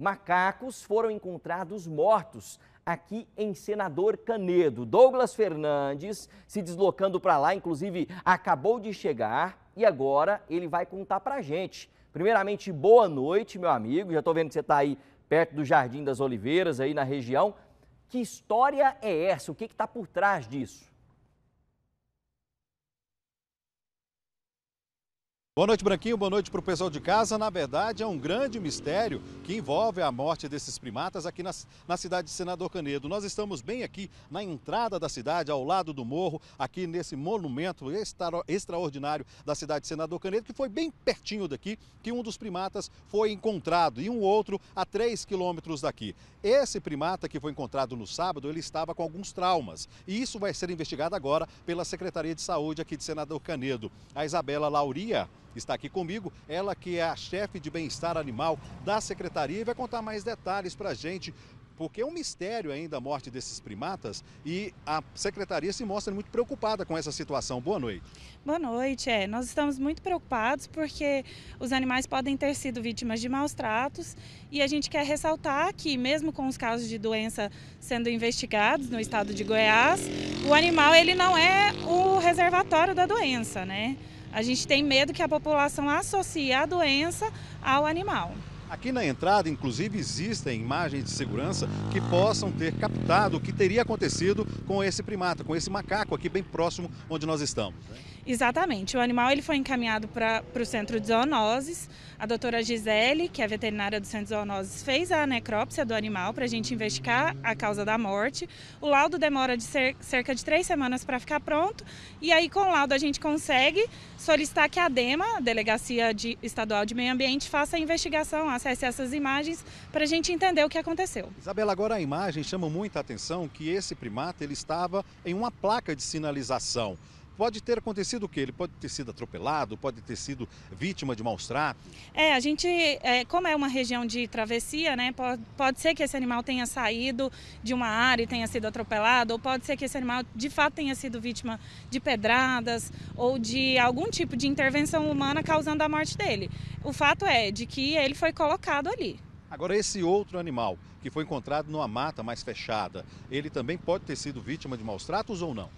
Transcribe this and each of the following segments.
Macacos foram encontrados mortos aqui em Senador Canedo. Douglas Fernandes se deslocando para lá, inclusive acabou de chegar e agora ele vai contar para gente. Primeiramente, boa noite, meu amigo. Já estou vendo que você está aí perto do Jardim das Oliveiras, aí na região. Que história é essa? O que está por trás disso? Boa noite, Branquinho. Boa noite para o pessoal de casa. Na verdade, é um grande mistério que envolve a morte desses primatas aqui na, na, cidade de Senador Canedo. Nós estamos bem aqui na entrada da cidade, ao lado do morro, aqui nesse monumento extra, extraordinário da cidade de Senador Canedo, que foi bem pertinho daqui que um dos primatas foi encontrado e um outro a 3 quilômetros daqui. Esse primata que foi encontrado no sábado, ele estava com alguns traumas e isso vai ser investigado agora pela Secretaria de Saúde aqui de Senador Canedo. A Isabela Lauria está aqui comigo, ela que é a chefe de bem-estar animal da secretaria e vai contar mais detalhes para a gente porque é um mistério ainda a morte desses primatas e a secretaria se mostra muito preocupada com essa situação. Boa noite. Boa noite. É, nós estamos muito preocupados porque os animais podem ter sido vítimas de maus tratos e a gente quer ressaltar que, mesmo com os casos de doença sendo investigados no estado de Goiás, o animal ele não é o reservatório da doença, né? A gente tem medo que a população associe a doença ao animal. Aqui na entrada, inclusive, existem imagens de segurança que possam ter captado o que teria acontecido com esse primata, com esse macaco aqui bem próximo onde nós estamos. Né? Exatamente. O animal ele foi encaminhado para o centro de zoonoses. A doutora Gisele, que é veterinária do centro de zoonoses, fez a necrópsia do animal para a gente investigar a causa da morte. O laudo demora de cerca de três semanas para ficar pronto. E aí, com o laudo, a gente consegue solicitar que a DEMA, a Delegacia de Estadual de Meio Ambiente, faça a investigação, acesse essas imagens para a gente entender o que aconteceu. Isabela, agora a imagem chama muita atenção que esse primata ele estava em uma placa de sinalização pode ter acontecido o quê? Ele pode ter sido atropelado, pode ter sido vítima de maus tratos? É, a gente, é, como é uma região de travessia, né, pode, pode ser que esse animal tenha saído de uma área e tenha sido atropelado, ou pode ser que esse animal de fato tenha sido vítima de pedradas ou de algum tipo de intervenção humana causando a morte dele. O fato é de que ele foi colocado ali. Agora, esse outro animal que foi encontrado numa mata mais fechada, ele também pode ter sido vítima de maus tratos ou não?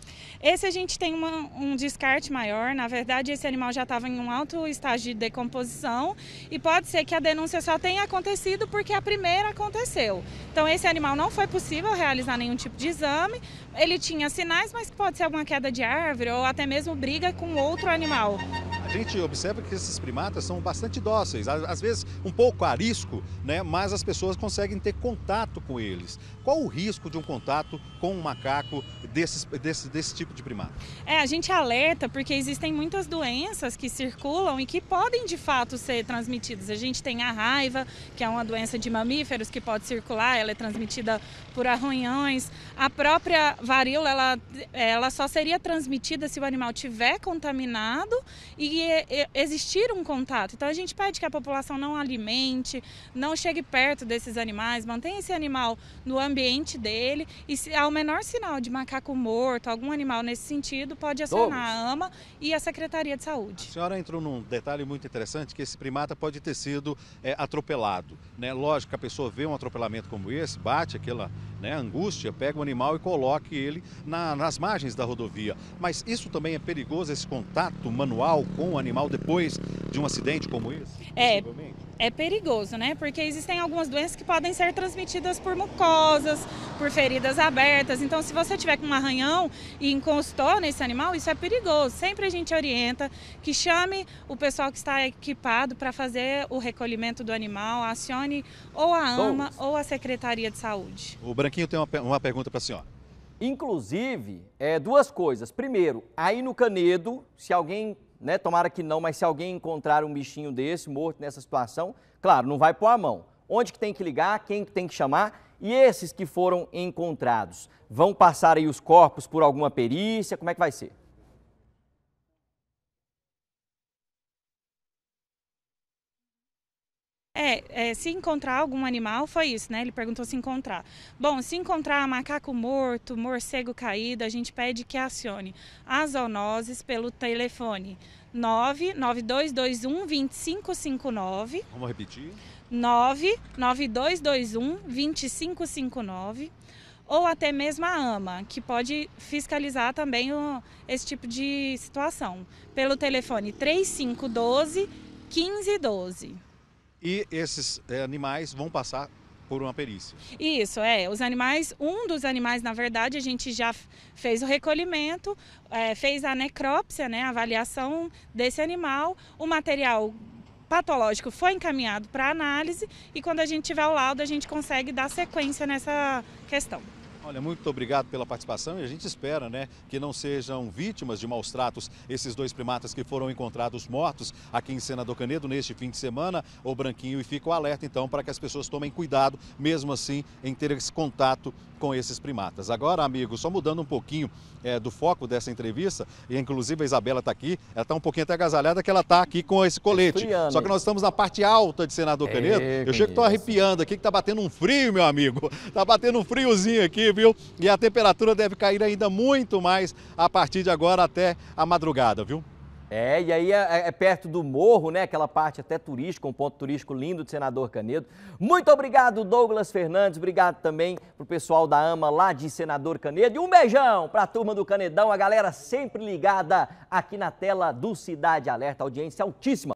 Esse a gente tem uma, um descarte maior. Na verdade, esse animal já estava em um alto estágio de decomposição e pode ser que a denúncia só tenha acontecido porque a primeira aconteceu. Então, esse animal não foi possível realizar nenhum tipo de exame. Ele tinha sinais, mas pode ser alguma queda de árvore ou até mesmo briga com outro animal gente observa que esses primatas são bastante dóceis, às vezes um pouco arisco, né? mas as pessoas conseguem ter contato com eles. Qual o risco de um contato com um macaco desses, desse, desse tipo de primata? É, a gente alerta porque existem muitas doenças que circulam e que podem de fato ser transmitidas. A gente tem a raiva, que é uma doença de mamíferos que pode circular, ela é transmitida por arranhões. A própria varíola, ela, ela só seria transmitida se o animal tiver contaminado e existir um contato. Então a gente pede que a população não alimente, não chegue perto desses animais, mantenha esse animal no ambiente dele e se há o menor sinal de macaco morto, algum animal nesse sentido, pode acionar a AMA e a Secretaria de Saúde. A senhora entrou num detalhe muito interessante que esse primata pode ter sido é, atropelado. Né? Lógico que a pessoa vê um atropelamento como esse, bate aquela né, angústia, pega o animal e coloque ele na, nas margens da rodovia. Mas isso também é perigoso, esse contato manual com o animal depois de um acidente como esse? É, é perigoso, né? Porque existem algumas doenças que podem ser transmitidas por mucosas, por feridas abertas. Então, se você tiver com um arranhão e encostou nesse animal, isso é perigoso. Sempre a gente orienta que chame o pessoal que está equipado para fazer o recolhimento do animal, acione ou a AMA Bom. ou a Secretaria de Saúde. O Branquinho tem uma, uma pergunta para a senhora. Inclusive, é, duas coisas. Primeiro, aí no Canedo, se alguém né? Tomara que não, mas se alguém encontrar um bichinho desse morto nessa situação, claro, não vai pôr a mão. Onde que tem que ligar, quem que tem que chamar? E esses que foram encontrados, vão passar aí os corpos por alguma perícia? Como é que vai ser? É, é, se encontrar algum animal, foi isso, né? Ele perguntou se encontrar. Bom, se encontrar macaco morto, morcego caído, a gente pede que acione as zoonoses pelo telefone 99221 2559. Vamos repetir? 99221 2559 ou até mesmo a AMA, que pode fiscalizar também o, esse tipo de situação, pelo telefone 3512 1512. E esses é, animais vão passar por uma perícia. Isso, é. Os animais, um dos animais, na verdade, a gente já fez o recolhimento, é, fez a necrópsia, né, a avaliação desse animal. O material patológico foi encaminhado para análise e quando a gente tiver o laudo, a gente consegue dar sequência nessa questão. Olha, muito obrigado pela participação e a gente espera, né, que não sejam vítimas de maus tratos esses dois primatas que foram encontrados mortos aqui em Senador Canedo neste fim de semana, o Branquinho, e fica o alerta então para que as pessoas tomem cuidado, mesmo assim, em ter esse contato com esses primatas. Agora, amigo, só mudando um pouquinho é, do foco dessa entrevista, e inclusive a Isabela está aqui, ela está um pouquinho até agasalhada que ela está aqui com esse colete. Só que nós estamos na parte alta de Senador é, Canedo. Eu chego que estou arrepiando aqui, que está batendo um frio, meu amigo. Está batendo um friozinho aqui, viu? E a temperatura deve cair ainda muito mais a partir de agora até a madrugada, viu? É, e aí é, é, é, perto do morro, né? Aquela parte até turística, um ponto turístico lindo de Senador Canedo. Muito obrigado, Douglas Fernandes. Obrigado também pro pessoal da AMA lá de Senador Canedo. E um beijão para a turma do Canedão, a galera sempre ligada aqui na tela do Cidade Alerta. Audiência altíssima.